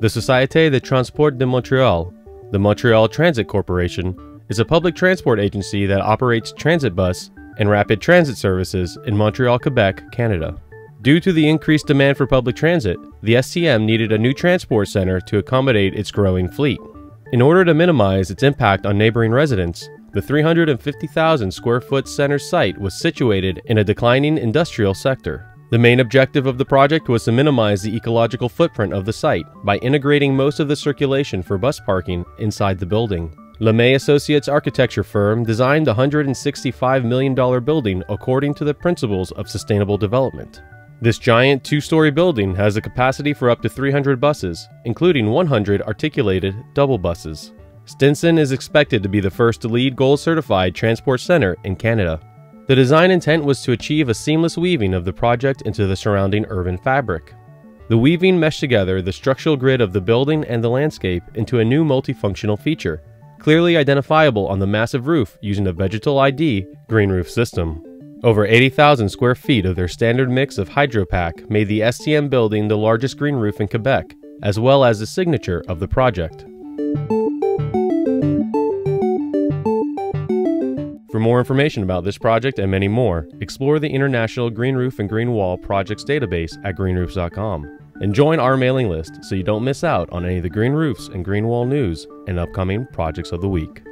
The Société de Transport de Montréal, the Montreal Transit Corporation, is a public transport agency that operates transit bus and rapid transit services in Montreal, Quebec, Canada. Due to the increased demand for public transit, the STM needed a new transport center to accommodate its growing fleet. In order to minimize its impact on neighboring residents, the 350,000 square foot center site was situated in a declining industrial sector. The main objective of the project was to minimize the ecological footprint of the site by integrating most of the circulation for bus parking inside the building. Lemay Associates architecture firm designed the $165 million building according to the principles of sustainable development. This giant two-story building has a capacity for up to 300 buses, including 100 articulated double buses. Stinson is expected to be the first to LEED Gold certified transport center in Canada. The design intent was to achieve a seamless weaving of the project into the surrounding urban fabric. The weaving meshed together the structural grid of the building and the landscape into a new multifunctional feature, clearly identifiable on the massive roof using a Vegetal ID green roof system. Over 80,000 square feet of their standard mix of HydroPack made the STM building the largest green roof in Quebec, as well as the signature of the project. For more information about this project and many more, explore the International Green Roof and Green Wall Projects database at greenroofs.com. And join our mailing list so you don't miss out on any of the green roofs and green wall news and upcoming projects of the week.